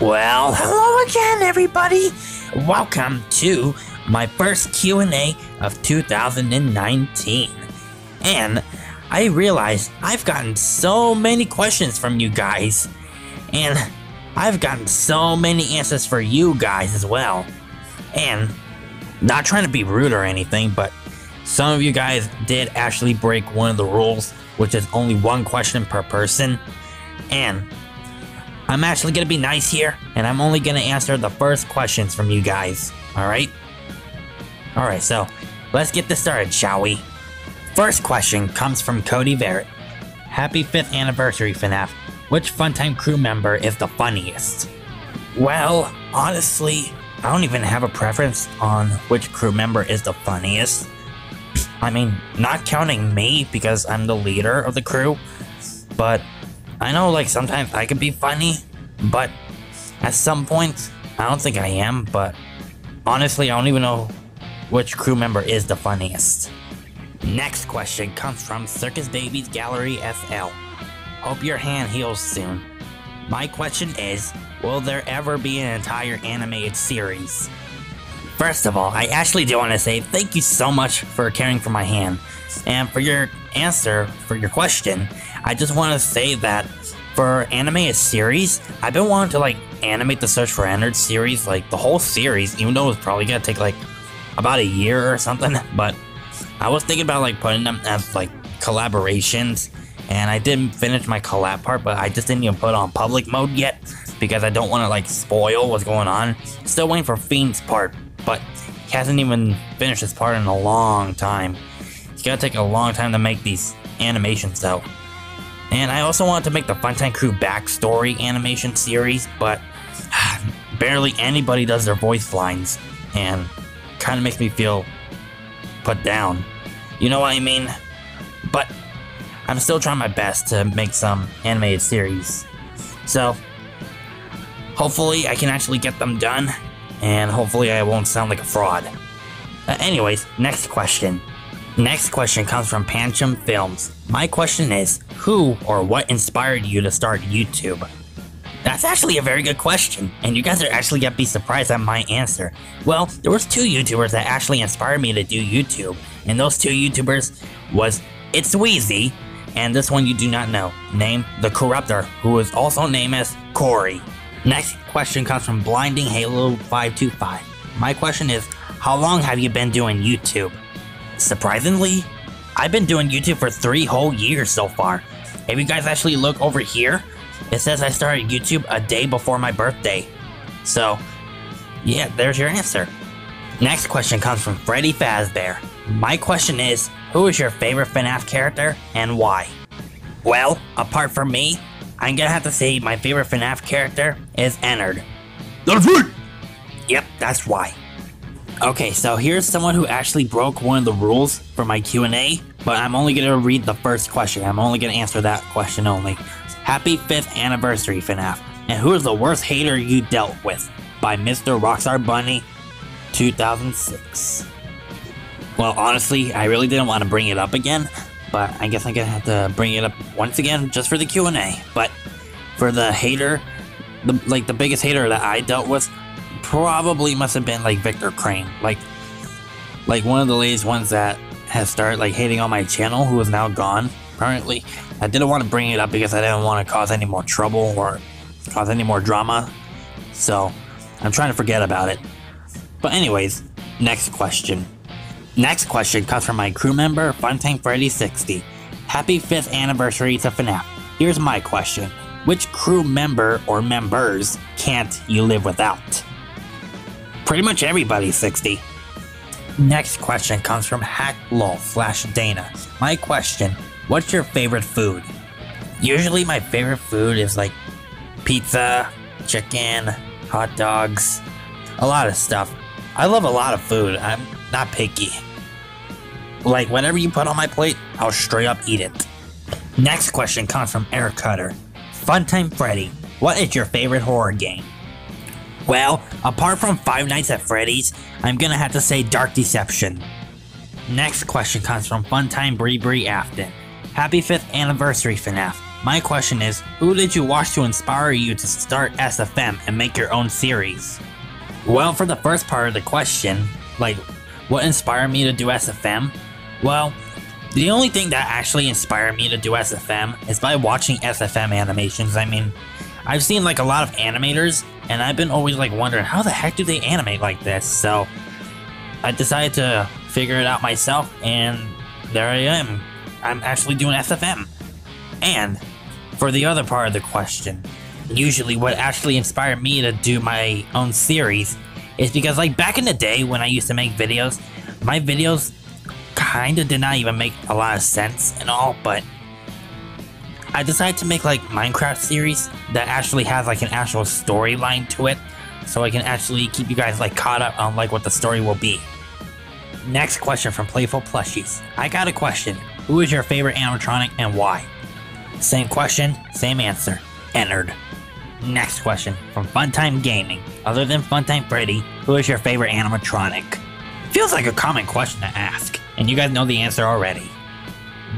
Well, hello again, everybody. Welcome to my first Q&A of 2019. And I realized I've gotten so many questions from you guys. And I've gotten so many answers for you guys as well. And not trying to be rude or anything, but some of you guys did actually break one of the rules, which is only one question per person. And I'm actually gonna be nice here, and I'm only gonna answer the first questions from you guys. Alright? Alright, so let's get this started, shall we? First question comes from Cody Verrett. Happy 5th anniversary, FNAF. Which Funtime crew member is the funniest? Well, honestly, I don't even have a preference on which crew member is the funniest. I mean, not counting me because I'm the leader of the crew, but I know like sometimes I can be funny, but at some point, I don't think I am, but honestly, I don't even know which crew member is the funniest. Next question comes from Circus Babies Gallery FL. Hope your hand heals soon. My question is, will there ever be an entire animated series? First of all, I actually do want to say thank you so much for caring for my hand. And for your answer, for your question, I just want to say that for animated series, I've been wanting to like animate the Search for Ennard series, like the whole series, even though it's probably gonna take like about a year or something. But I was thinking about like putting them as like collaborations, and I didn't finish my collab part, but I just didn't even put on public mode yet because I don't want to like spoil what's going on. Still waiting for Fiend's part, but he hasn't even finished his part in a long time. It's gonna take a long time to make these animations though. And I also wanted to make the Funtime Crew backstory animation series, but barely anybody does their voice lines, and kind of makes me feel put down. You know what I mean? But I'm still trying my best to make some animated series. So, hopefully I can actually get them done, and hopefully I won't sound like a fraud. Uh, anyways, next question. Next question comes from Pancham Films. My question is, who or what inspired you to start YouTube? That's actually a very good question, and you guys are actually gonna be surprised at my answer. Well, there was two YouTubers that actually inspired me to do YouTube, and those two YouTubers was It's Wheezy, and this one you do not know, Name The Corruptor, who is also named as Corey. Next question comes from Blinding Halo 525. My question is, how long have you been doing YouTube? Surprisingly, I've been doing YouTube for three whole years so far. If you guys actually look over here, it says I started YouTube a day before my birthday. So, yeah, there's your answer. Next question comes from Freddy Fazbear. My question is, who is your favorite FNAF character and why? Well, apart from me, I'm gonna have to say my favorite FNAF character is Ennard. That's right! Yep, that's why. Okay, so here's someone who actually broke one of the rules for my Q&A, but I'm only going to read the first question. I'm only going to answer that question only. Happy 5th anniversary, FNAF. And who is the worst hater you dealt with? By Mr. Rockstar Bunny, 2006. Well, honestly, I really didn't want to bring it up again, but I guess I'm to have to bring it up once again just for the Q&A. But for the hater, the like the biggest hater that I dealt with probably must have been like Victor Crane. Like like one of the latest ones that has started like hating on my channel who is now gone permanently. I didn't want to bring it up because I didn't want to cause any more trouble or cause any more drama. So I'm trying to forget about it. But anyways, next question. Next question comes from my crew member, Funtime Freddy 60. Happy 5th anniversary to FNAF. Here's my question. Which crew member or members can't you live without? Pretty much everybody, 60. Next question comes from Hacklol slash Dana. My question, what's your favorite food? Usually my favorite food is like pizza, chicken, hot dogs, a lot of stuff. I love a lot of food. I'm not picky. Like whatever you put on my plate, I'll straight up eat it. Next question comes from Eric Cutter. Funtime Freddy, what is your favorite horror game? Well, apart from Five Nights at Freddy's, I'm gonna have to say Dark Deception. Next question comes from Funtime Bree Bree Afton. Happy 5th anniversary FNAF. My question is, who did you watch to inspire you to start SFM and make your own series? Well, for the first part of the question, like, what inspired me to do SFM? Well, the only thing that actually inspired me to do SFM is by watching SFM animations. I mean, I've seen like a lot of animators, and I've been always like wondering how the heck do they animate like this? So I decided to figure it out myself, and there I am. I'm actually doing SFM. And for the other part of the question, usually what actually inspired me to do my own series is because like back in the day when I used to make videos, my videos kinda did not even make a lot of sense and all, but I decided to make like Minecraft series that actually has like an actual storyline to it, so I can actually keep you guys like caught up on like what the story will be. Next question from Playful Plushies. I got a question. Who is your favorite animatronic and why? Same question, same answer. Ennard. Next question from Funtime Gaming. Other than Funtime Freddy, who is your favorite animatronic? Feels like a common question to ask, and you guys know the answer already.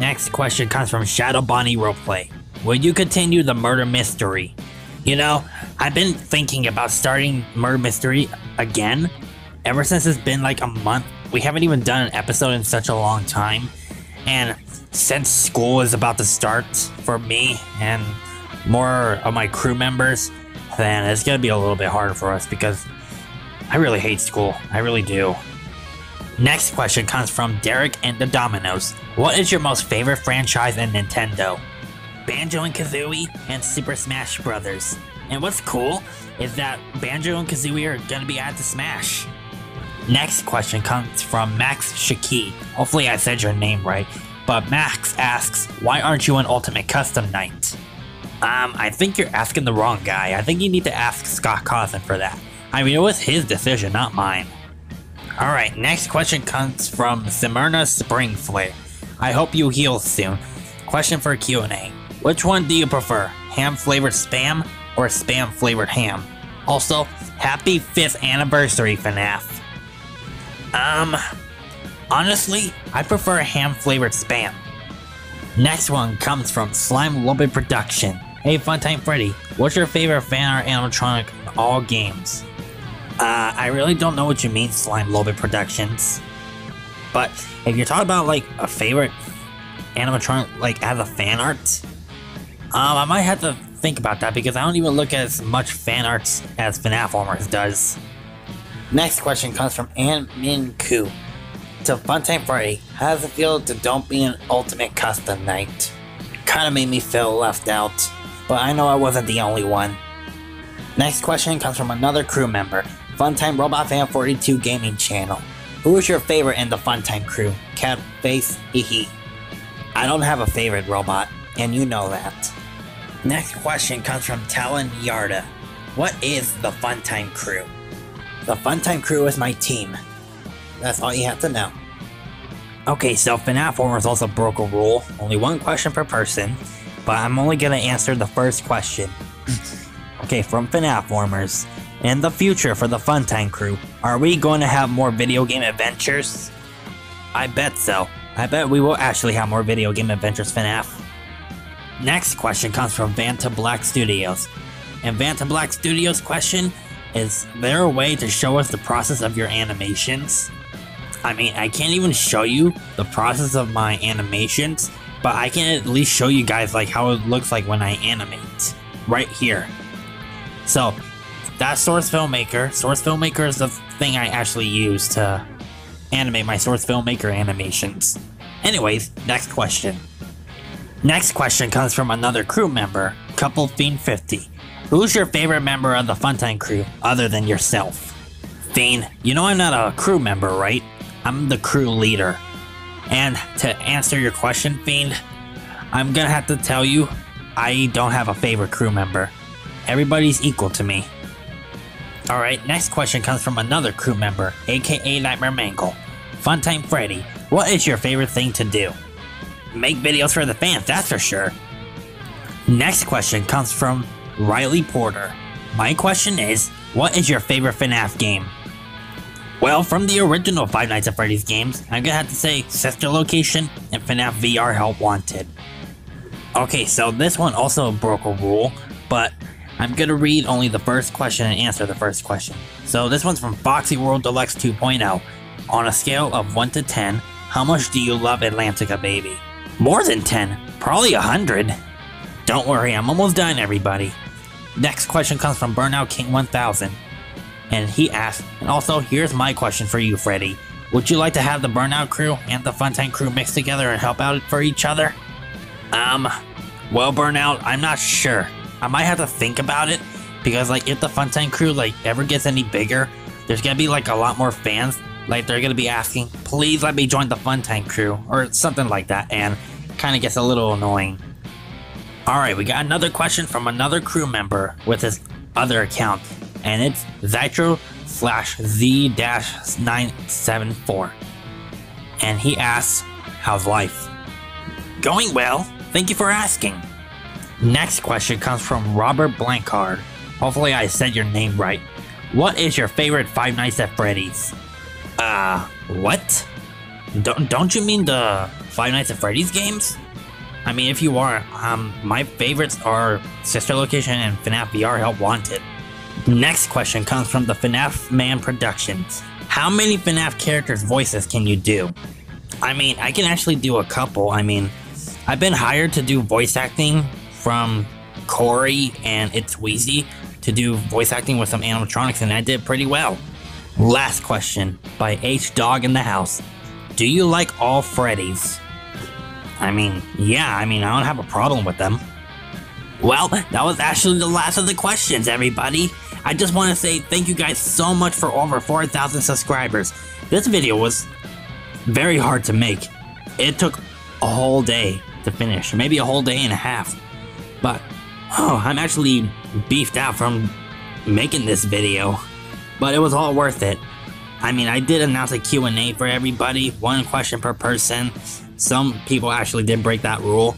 Next question comes from Shadow Bonnie Roleplay. Will you continue the murder mystery? You know, I've been thinking about starting murder mystery again. Ever since it's been like a month, we haven't even done an episode in such a long time. And since school is about to start for me and more of my crew members, then it's gonna be a little bit harder for us because I really hate school. I really do. Next question comes from Derek and the Dominoes. What is your most favorite franchise in Nintendo? Banjo and Kazooie and Super Smash Bros. And what's cool is that Banjo and Kazooie are gonna be added to Smash. Next question comes from Max Shaki. Hopefully I said your name right. But Max asks, why aren't you an Ultimate Custom Night? Um, I think you're asking the wrong guy. I think you need to ask Scott Cawthon for that. I mean, it was his decision, not mine. Alright, next question comes from Smyrna Springflare. I hope you heal soon. Question for Q&A. Which one do you prefer? Ham flavored spam or spam flavored ham? Also, happy 5th anniversary FNAF. Um, honestly, I prefer ham flavored spam. Next one comes from Slime Lumpy Production. Hey Funtime Freddy, what's your favorite fan art animatronic in all games? Uh, I really don't know what you mean, Slime Lobit Productions. But if you're talking about like a favorite animatronic, like as a fan art, um, I might have to think about that because I don't even look at as much fan arts as FNAF Formers does. Next question comes from Ann Min Koo. To Funtime Freddy, how does it feel to don't be an ultimate custom night? Kinda made me feel left out, but I know I wasn't the only one. Next question comes from another crew member, Funtime Robot Fan 42 Gaming Channel. Who is your favorite in the Funtime crew? Cat Face, hee I don't have a favorite robot, and you know that. Next question comes from Talon Yarda. What is the Funtime crew? The Funtime crew is my team. That's all you have to know. Okay, so FNAF Formers also broke a rule. Only one question per person, but I'm only gonna answer the first question. okay, from FNAF Formers. In the future for the Funtime crew, are we going to have more video game adventures? I bet so. I bet we will actually have more video game adventures FNAF. Next question comes from Vanta Black Studios. And Vanta Black Studios question is there a way to show us the process of your animations? I mean, I can't even show you the process of my animations, but I can at least show you guys like how it looks like when I animate. Right here. So, that's Source Filmmaker. Source Filmmaker is the thing I actually use to animate my Source Filmmaker animations. Anyways, next question. Next question comes from another crew member, Couple Fiend 50. Who's your favorite member of the Funtime crew other than yourself? Fiend, you know I'm not a crew member, right? I'm the crew leader. And to answer your question, Fiend, I'm gonna have to tell you, I don't have a favorite crew member. Everybody's equal to me. Alright, next question comes from another crew member, aka Nightmare Mangle. Funtime Freddy, what is your favorite thing to do? Make videos for the fans, that's for sure. Next question comes from Riley Porter. My question is, What is your favorite FNAF game? Well, from the original Five Nights at Freddy's games, I'm gonna have to say Sister Location and FNAF VR Help Wanted. Okay, so this one also broke a rule, but I'm gonna read only the first question and answer the first question. So this one's from Foxy World Deluxe 2.0. On a scale of 1 to 10, how much do you love Atlantica Baby? More than 10, probably 100. Don't worry, I'm almost done, everybody. Next question comes from Burnout King 1000. And he asked, and also here's my question for you, Freddy. Would you like to have the Burnout crew and the Funtime crew mixed together and help out for each other? Um, well, Burnout, I'm not sure. I might have to think about it because, like, if the Funtime crew like ever gets any bigger, there's gonna be like a lot more fans. Like, they're gonna be asking, "Please let me join the Funtime crew" or something like that, and kind of gets a little annoying. All right, we got another question from another crew member with his other account, and it's Zytro slash Z dash 974. And he asks, How's life? Going well. Thank you for asking. Next question comes from Robert Blankard. Hopefully, I said your name right. What is your favorite Five Nights at Freddy's? Uh, what? Don't, don't you mean the Five Nights at Freddy's games? I mean, if you are, um, my favorites are Sister Location and FNAF VR Help Wanted. Next question comes from the FNAF Man Productions. How many FNAF characters' voices can you do? I mean, I can actually do a couple. I mean, I've been hired to do voice acting from Corey and It's Wheezy to do voice acting with some animatronics, and I did pretty well. Last question by H Dog in the House. Do you like all Freddy's? I mean, yeah, I mean, I don't have a problem with them. Well, that was actually the last of the questions, everybody. I just want to say thank you guys so much for over 4,000 subscribers. This video was very hard to make. It took a whole day to finish, maybe a whole day and a half. But, oh, I'm actually beefed out from making this video. But it was all worth it. I mean, I did announce a Q&A for everybody, one question per person. Some people actually did break that rule,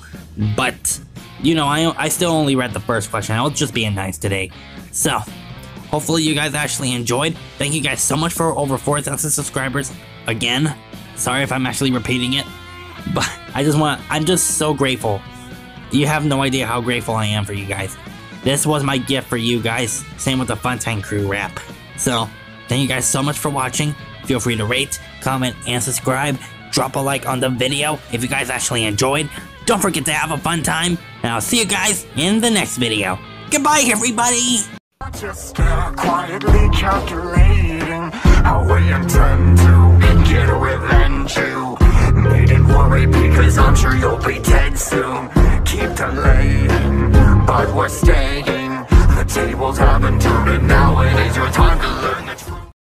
but you know, I, I still only read the first question. I was just being nice today. So, hopefully you guys actually enjoyed. Thank you guys so much for over 4,000 subscribers. Again, sorry if I'm actually repeating it, but I just want, I'm just so grateful. You have no idea how grateful I am for you guys. This was my gift for you guys. Same with the Funtime Crew wrap. So, thank you guys so much for watching. Feel free to rate, comment, and subscribe. Drop a like on the video if you guys actually enjoyed. Don't forget to have a fun time, and I'll see you guys in the next video. Goodbye, everybody! Just uh, quietly calculating how we intend to get revenge you. Needn't worry because I'm sure you'll be dead soon. Keep delaying, but we're staying. The tables haven't turned and now it is your time to learn.